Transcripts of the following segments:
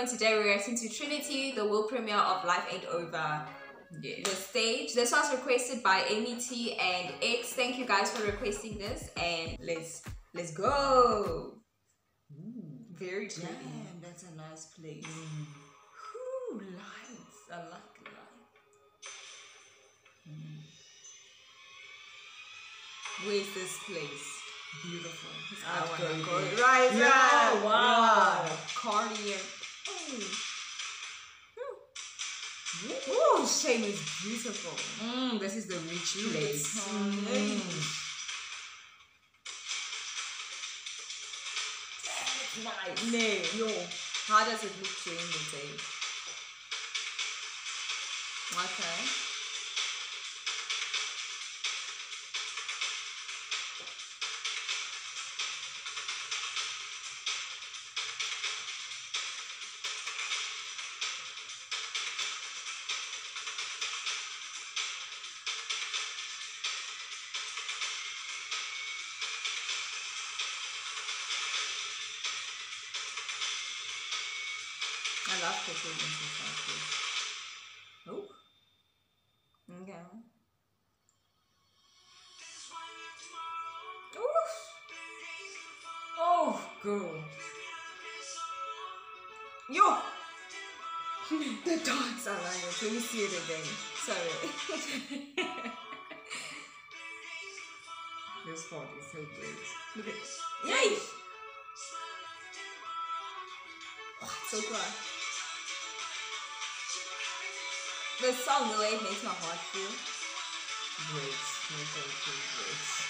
and today we're reacting to Trinity, the world premiere of Life Ain't Over. Yeah. The stage. This was requested by Amy T and X. Thank you guys for requesting this, and let's let's go. Very pretty. Damn, that's a nice place. Ooh, lights. I like lights. Where's this place? Beautiful. I I'd wanna go go right Yeah, wow. And Oh, Shame is beautiful. Mm, this is the rich place. Tom. Mm. Nice. No, yo, how does it look during the day? Okay. I love this. Oh. Okay. Oof. Oh, girl. Yo! the dots are like it. Let me see it again. Sorry. This part is so great. Look at Yay! Oh, so cool. The song, the way it makes my heart feel. Great. So, so great.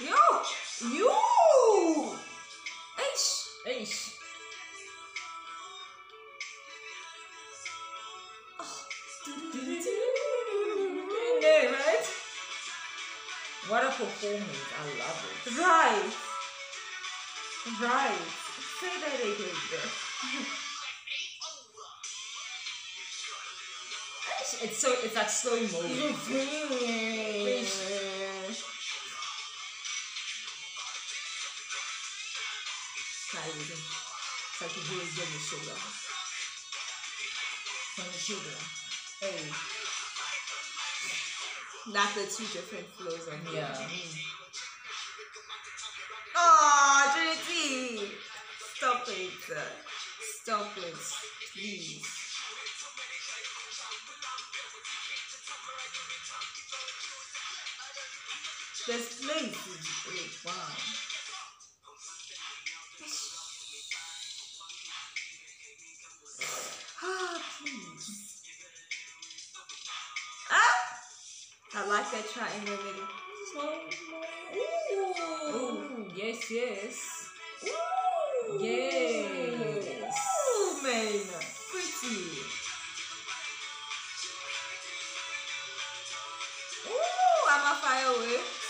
Yo! You! Eish! Eish. Oh. Yeah, right? What a performance. I love it. Right. Right. Say that again. It's so it's like slow motion. Like you really shoulder. From the shoulder. Hey. Not the two different flows of Yeah. Oh, Trinity! Stop it. Stop it. Please. This place is really fun. Ah, please. Ah! I like that triangle middle. Ooh. Ooh, yes, yes. Ooh. Yes. Ooh, man. Pretty. Ooh, I'm a fireworks.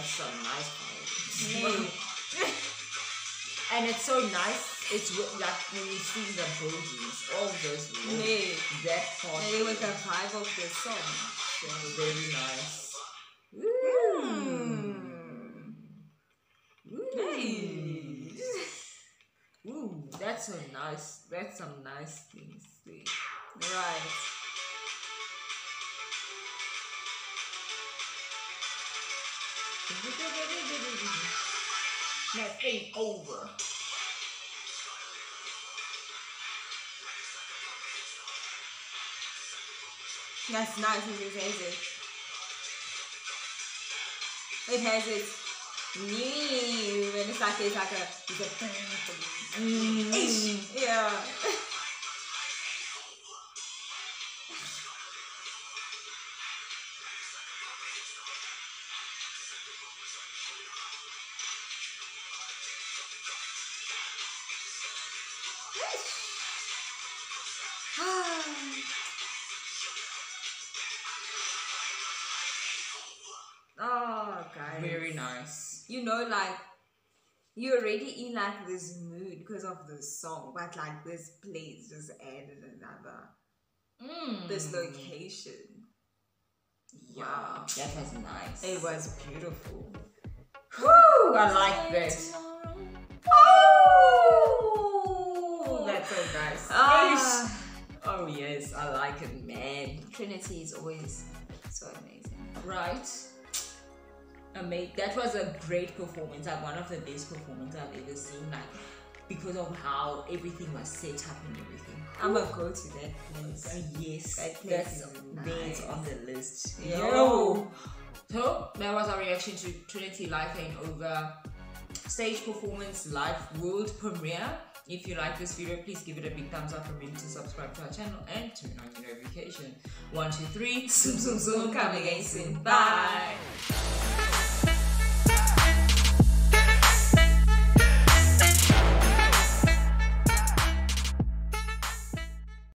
That's so nice Hey. part. and it's so nice. It's like when you see the bogies, all those little- Yeah. that part. Maybe with the vibe of the song. so very nice. Mm. Ooh. Hey. Ooh, that's so nice. That's some nice things. there. Right. Nothing over. That's nice. It has it. It has its new, and it's like it's like a, it's a Mm. Yeah. oh, guys. Very nice. You know, like you're already in like this mood because of the song, but like this place just added another Mm. this location. Yeah, Wow. that was nice. It was beautiful. Woo, I like that. Nice. Ah. Oh yes, I like it, man. Trinity is always so amazing. Right. Amazing. That was a great performance. Like one of the best performances I've ever seen. Like because of how everything was set up and everything. I'm gonna go to that place. Uh, yes, That place that's nice. on the list. Yo. So that was our reaction to Trinity Life over stage performance live world premiere. If you like this video, please give it a big thumbs up. Remember to subscribe to our channel and turn on your notification. One, two, three. Zoom, zoom, zoom. Come again soon. Bye.